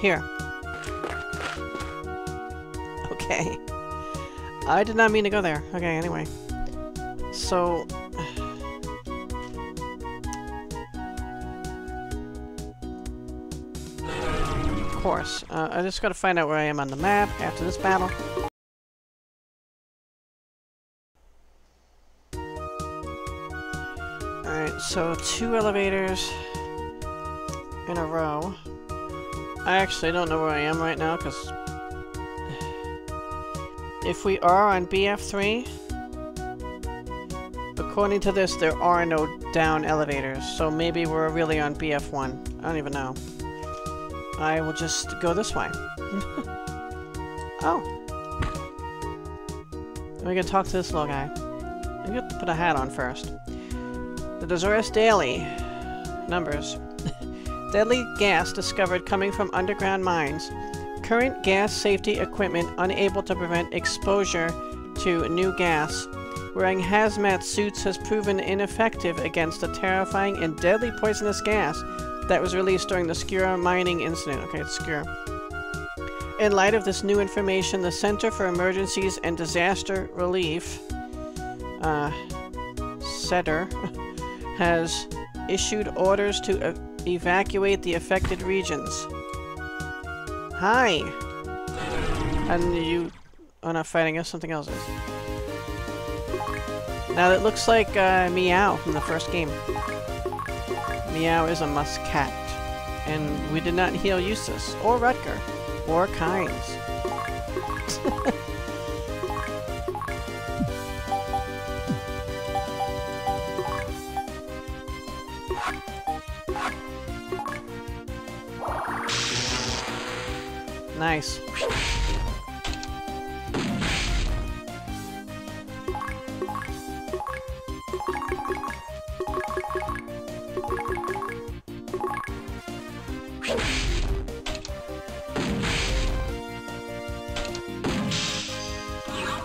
Here. Okay. I did not mean to go there. Okay, anyway. So... Of course. Uh, I just gotta find out where I am on the map after this battle. Alright, so two elevators in a row. I actually don't know where I am right now, because if we are on BF3, according to this, there are no down elevators, so maybe we're really on BF1. I don't even know. I will just go this way. oh. We can talk to this little guy. I have to put a hat on first. The Desores Daily. Numbers. Deadly gas discovered coming from underground mines. Current gas safety equipment unable to prevent exposure to new gas. Wearing hazmat suits has proven ineffective against the terrifying and deadly poisonous gas that was released during the Skura mining incident. Okay, it's Skura. In light of this new information, the Center for Emergencies and Disaster Relief, uh, CEDR, has issued orders to evacuate the affected regions. Hi! And you are not fighting us, something else is. Now it looks like uh, Meow from the first game. Meow is a muscat. And we did not heal Eustace, or Rutger, or Kynes. Nice.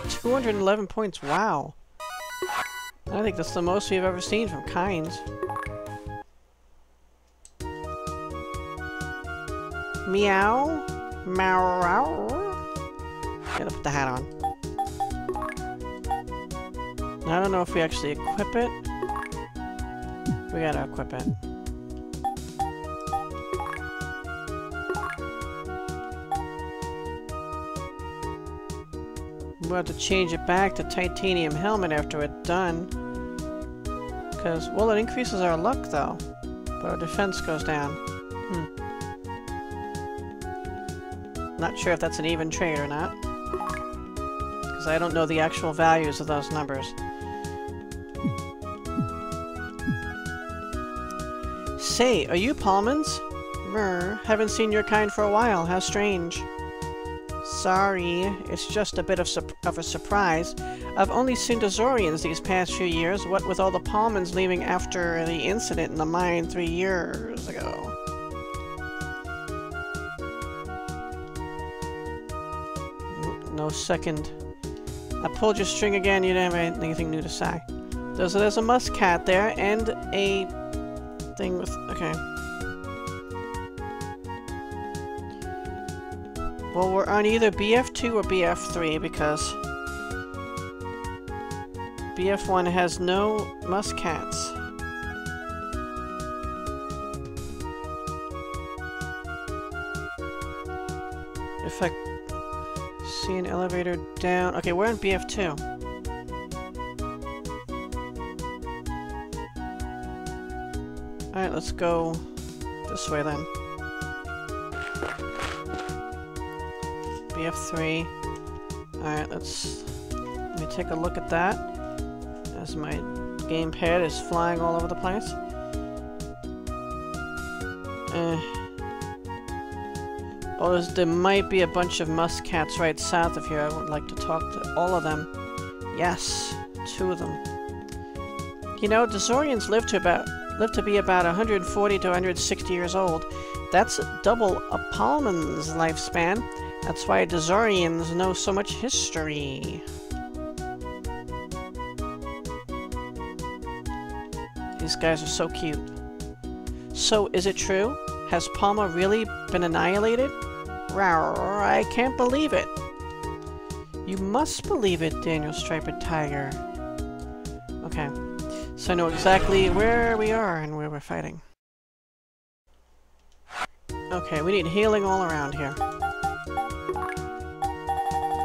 Two hundred eleven points. Wow. I think that's the most we've ever seen from Kynes. Meow. Gotta put the hat on. I don't know if we actually equip it. We gotta equip it. We'll have to change it back to titanium helmet after it's done. Because, well, it increases our luck, though. But our defense goes down. Not sure if that's an even trade or not. Because I don't know the actual values of those numbers. Say, are you Palmans? Mer, haven't seen your kind for a while. How strange. Sorry, it's just a bit of, of a surprise. I've only seen Dozorians these past few years, what with all the Palmans leaving after the incident in the mine three years ago. No second. I pulled your string again, you didn't have anything new to say. There's, there's a muscat there, and a thing with... okay. Well, we're on either BF2 or BF3 because BF1 has no muscats. If I see an elevator down... Okay, we're in BF2. Alright, let's go this way then. BF3. Alright, let's let me take a look at that as my gamepad is flying all over the place. Uh, oh, there might be a bunch of muscats right south of here. I would like to talk to all of them. Yes, two of them. You know, Dozorians live to about live to be about 140 to 160 years old. That's double a Palman's lifespan. That's why Dozorians know so much history. These guys are so cute. So, is it true? Has Palma really been annihilated? Rawr, I can't believe it. You must believe it, Daniel Striped Tiger. Okay. So I know exactly where we are and where we're fighting. Okay, we need healing all around here.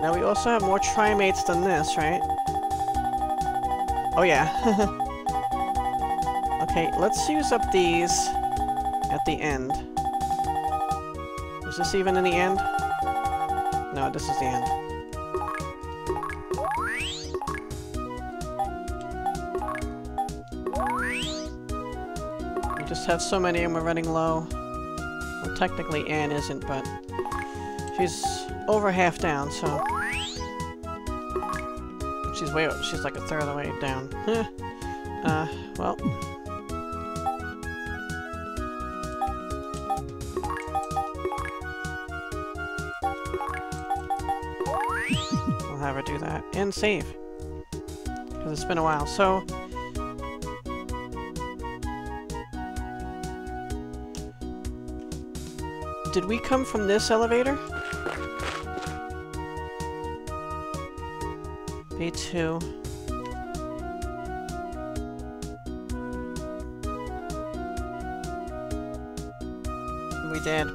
Now we also have more trimates than this, right? Oh yeah. okay, let's use up these at the end. Is this even in the end? No, this is the end. We just have so many and we're running low. Well, technically Anne isn't, but she's over half down, so... She's way, up she's like a third of the way down. uh. We'll And save. Because it's been a while. So... Did we come from this elevator? B2. We did.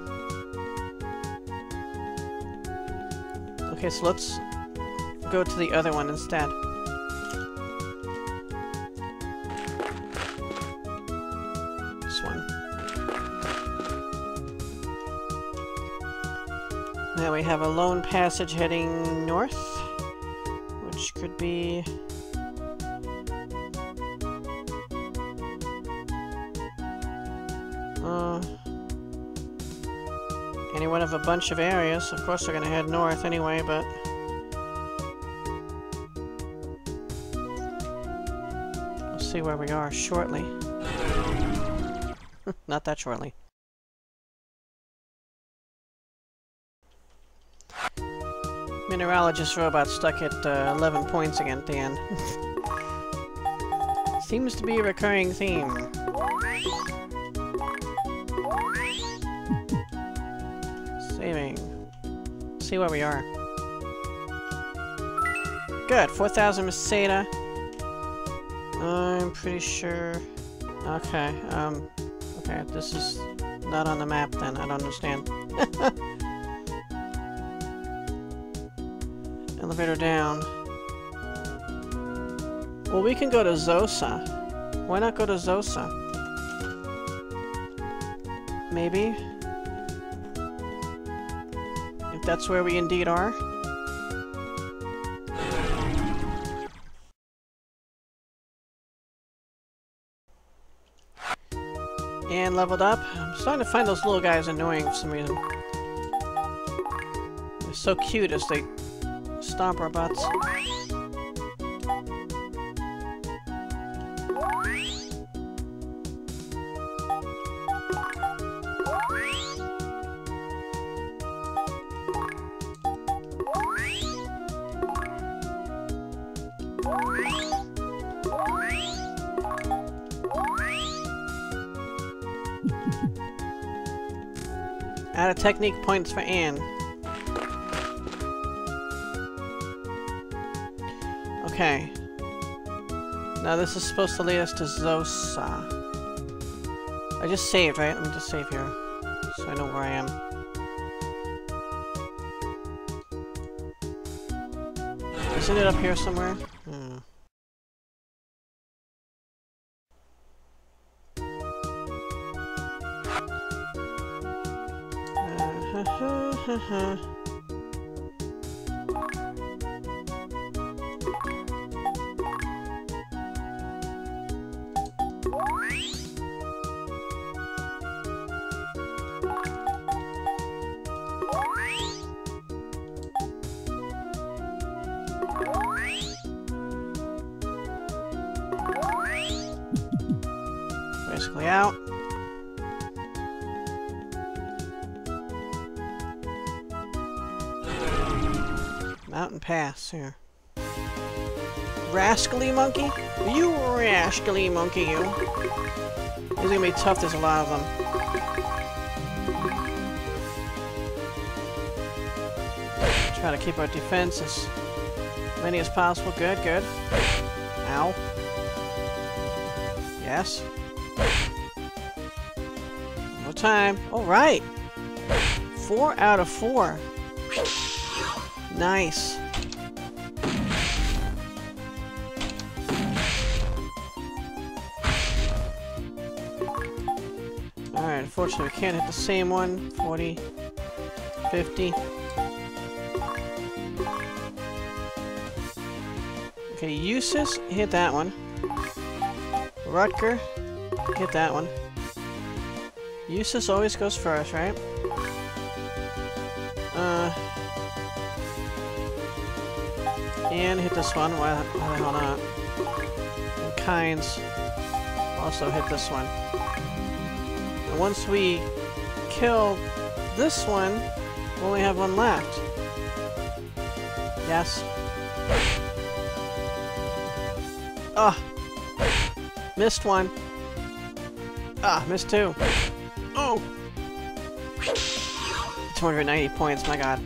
Okay, so let's go to the other one instead. This one. Now we have a lone passage heading north, which could be... Uh, any one of a bunch of areas. Of course, they're going to head north anyway, but... see where we are shortly. Not that shortly. Mineralogist robot stuck at uh, 11 points again at the end. Seems to be a recurring theme. Saving. See where we are. Good, 4,000 Meseta. I'm pretty sure... Okay, um... Okay, this is not on the map then, I don't understand. Elevator down. Well, we can go to Zosa. Why not go to Zosa? Maybe? If that's where we indeed are? Leveled up. I'm starting to find those little guys annoying for some reason. They're so cute as they stomp our butts. Add a technique points for Anne. Okay. Now this is supposed to lead us to Zosa. I just saved, right? Let me just save here. So I know where I am. Isn't it up here somewhere? Uh, ha, ha, ha, Pass here. Rascally monkey? You rascally monkey, you. These are gonna be tough, there's a lot of them. Try to keep our defense as many as possible. Good, good. Ow. Yes. More time. Alright! Four out of four. Nice. Unfortunately we can't hit the same one. 40, 50. Okay, Eustace hit that one. Rutger hit that one. Eustace always goes first, right? Uh, and hit this one. Why, why the hell not? And Kynes also hit this one. Once we kill this one, we only have one left. Yes. Ah! Missed one. Ah, missed two. Oh! 290 points, my god.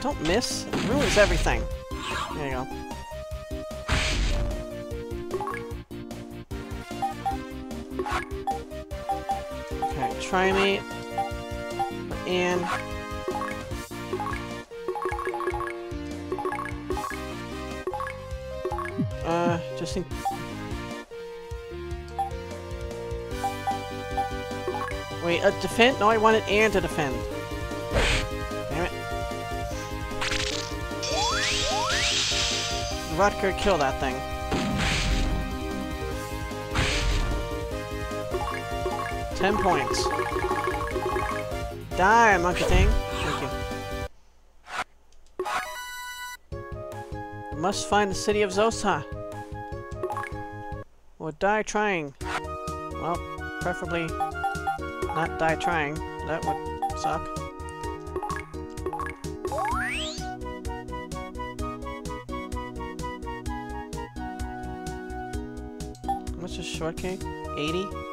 Don't miss. It ruins everything. There you go. Me. And... Uh, just think... Wait, a defend? No, I wanted and to defend. Damn it. Rutger, kill that thing. Ten points. Die, monkey thing. Thank you. Must find the city of Zosa. Or die trying. Well, preferably not die trying. That would suck. What's a shortcake? 80?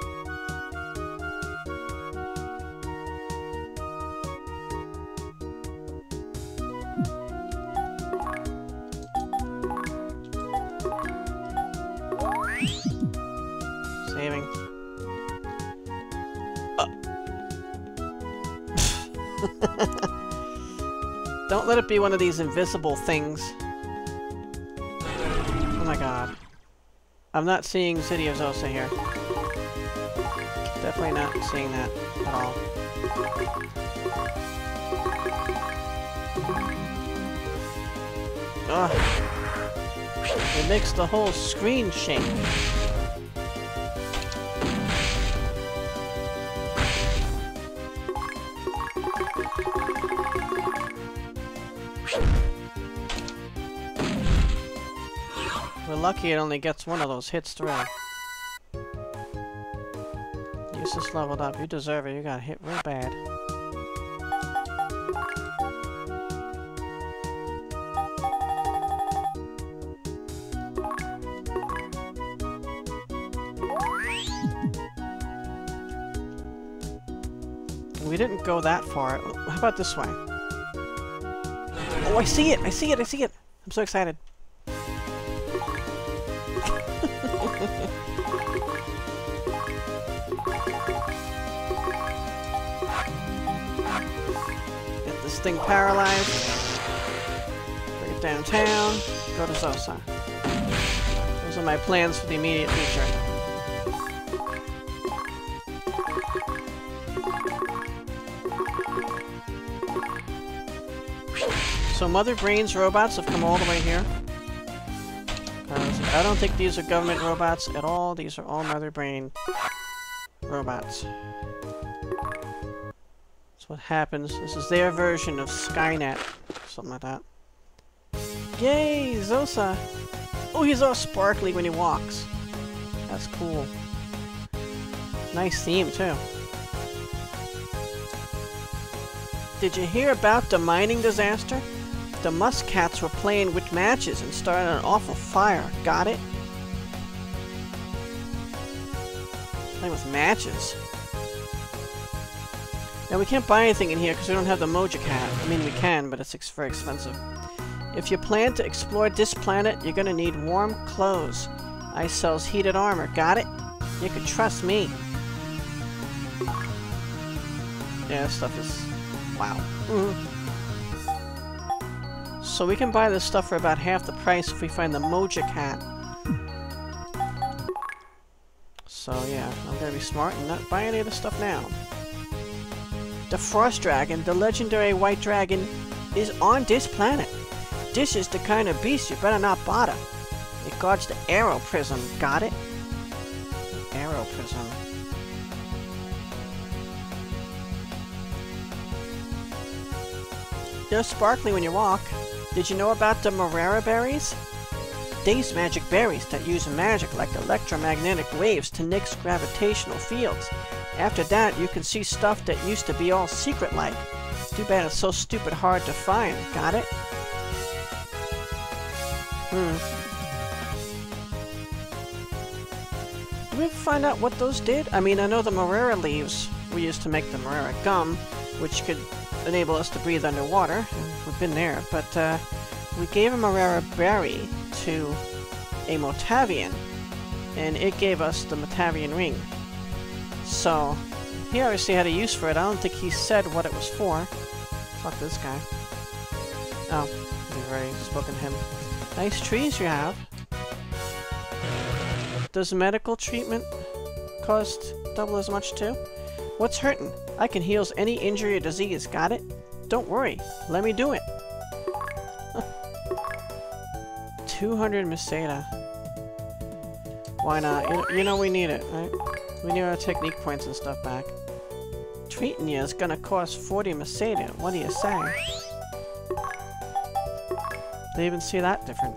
Don't let it be one of these invisible things. Oh my god. I'm not seeing City of Zosa here. Definitely not seeing that at all. Ugh. It makes the whole screen shake. Lucky it only gets one of those hits through. Eustace leveled up. You deserve it. You got hit real bad. We didn't go that far. How about this way? Oh, I see it! I see it! I see it! I'm so excited. This thing paralyzed. Bring it downtown. Go to Zosa. Those are my plans for the immediate future. So Mother Brain's robots have come all the way here. I don't think these are government robots at all. These are all Mother Brain robots. What happens. This is their version of Skynet. Something like that. Yay! Zosa! Oh, he's all sparkly when he walks. That's cool. Nice theme, too. Did you hear about the mining disaster? The Muskats were playing with matches and started an awful fire. Got it? Playing with matches. Now we can't buy anything in here because we don't have the Moja Cat. I mean, we can, but it's ex very expensive. If you plan to explore this planet, you're gonna need warm clothes. Ice sells heated armor. Got it? You can trust me. Yeah, this stuff is... Wow. Mm -hmm. So we can buy this stuff for about half the price if we find the Moja Cat. So yeah, I'm gonna be smart and not buy any of this stuff now. The Frost Dragon, the legendary white dragon, is on this planet. This is the kind of beast you better not bother. It guards the Aero Prism. Got it? Aero Prism. They're sparkly when you walk. Did you know about the Marera berries? These magic berries that use magic like electromagnetic waves to nix gravitational fields. After that, you can see stuff that used to be all secret-like. Too bad it's so stupid hard to find. Got it? Hmm. Did we find out what those did? I mean, I know the Marera leaves we used to make the Marera gum, which could enable us to breathe underwater. We've been there, but uh, we gave him a Marera berry to a Motavian, and it gave us the Motavian ring. So, he obviously had a use for it. I don't think he said what it was for. Fuck this guy. Oh, we've already spoken to him. Nice trees you have. Does medical treatment cost double as much too? What's hurting? I can heal any injury or disease, got it? Don't worry, let me do it. 200 Meseta. Why not? You, you know we need it, right? We need our technique points and stuff back. Treating you is gonna cost 40 Meseta. What do you say? They even see that different.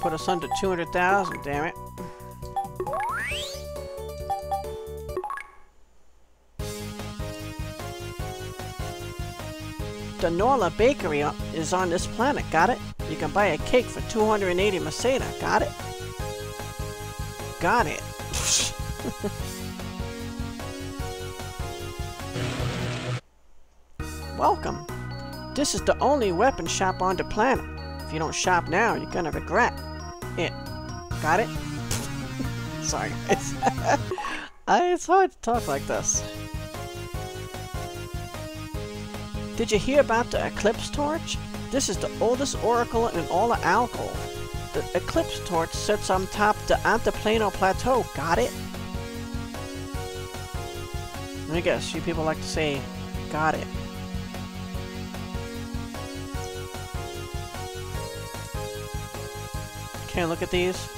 Put us under 200,000, damn it. The Norla Bakery is on this planet, got it? You can buy a cake for 280 Meseta, got it? Got it. Welcome. This is the only weapon shop on the planet. If you don't shop now, you're gonna regret it. Got it? Sorry, it's, it's hard to talk like this. Did you hear about the Eclipse Torch? This is the oldest oracle in all of Algol. The Eclipse Torch sits on top the Antiplano Plateau. Got it? I guess, you people like to say, got it. Okay, look at these.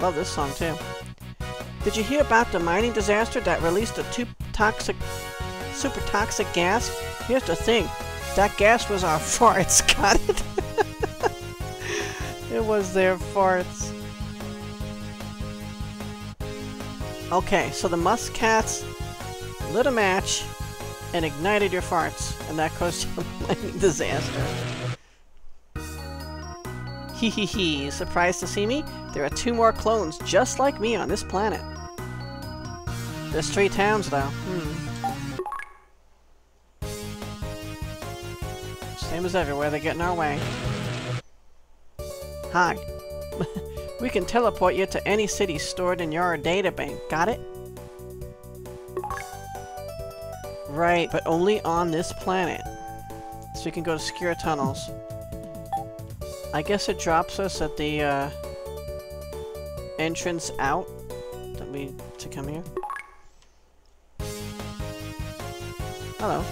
Love this song too. Did you hear about the mining disaster that released a toxic, super toxic gas? Here's the thing. That gas was our farts, got it? it was their farts. Okay, so the muskcats lit a match and ignited your farts, and that caused a mining disaster. Hee hee hee, surprised to see me? There are two more clones just like me on this planet. There's three towns, though. Hmm. Same as everywhere, they get in our way. Hi. we can teleport you to any city stored in your databank. Got it? Right, but only on this planet. So we can go to secure tunnels. I guess it drops us at the, uh, entrance out that we to come here. Hello.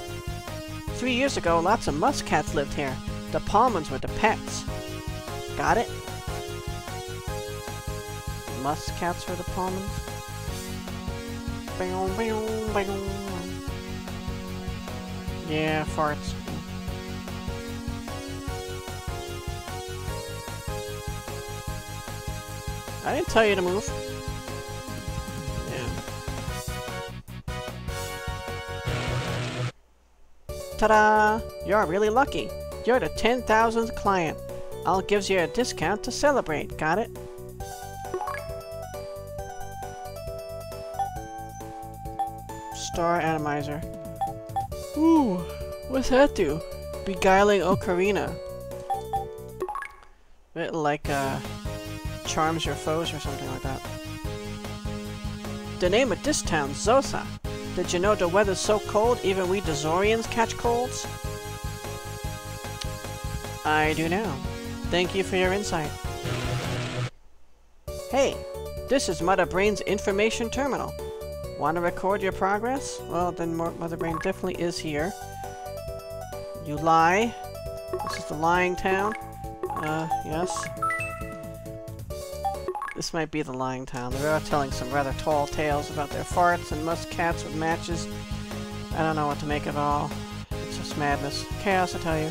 Three years ago, lots of muskcats lived here. The Palmans were the pets. Got it? Muskcats were the Palmans? Yeah, farts. I didn't tell you to move. Ta-da! You're really lucky. You're the 10,000th client. I'll give you a discount to celebrate, got it? Star Atomizer. Ooh, what's that do? Beguiling Ocarina. Bit like, uh, charms your foes or something like that. The name of this town, Zosa. Did you know the weather's so cold even we Dazorians catch colds? I do now. Thank you for your insight. Hey, this is Mother Brain's information terminal. Want to record your progress? Well, then Mother Brain definitely is here. You lie. This is the lying town. Uh, yes. This might be the lying town. They are all telling some rather tall tales about their farts and musk cats with matches. I don't know what to make of it all. It's just madness. Chaos, I tell you.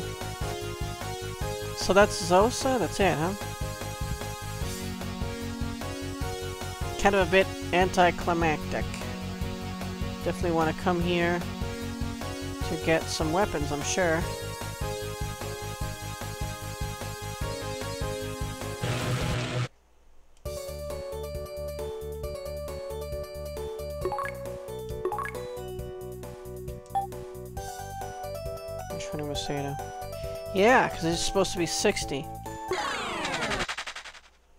So that's Zosa? That's it, huh? Kind of a bit anticlimactic. Definitely want to come here to get some weapons, I'm sure. Yeah, because it's supposed to be 60.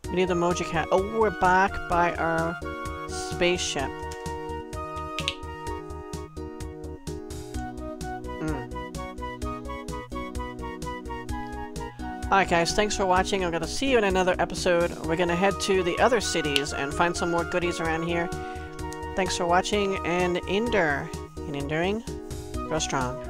We need the Moji Cat. Oh, we're back by our spaceship. Mm. Alright guys, thanks for watching. I'm gonna see you in another episode. We're gonna head to the other cities and find some more goodies around here. Thanks for watching, and endure. In enduring, grow strong.